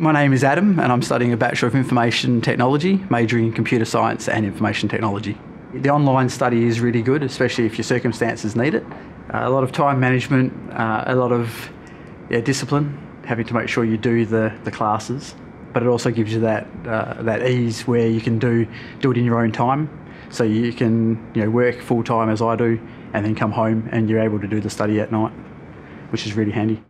My name is Adam and I'm studying a Bachelor of Information Technology, majoring in Computer Science and Information Technology. The online study is really good, especially if your circumstances need it. Uh, a lot of time management, uh, a lot of yeah, discipline, having to make sure you do the, the classes, but it also gives you that, uh, that ease where you can do, do it in your own time. So you can you know, work full time as I do and then come home and you're able to do the study at night, which is really handy.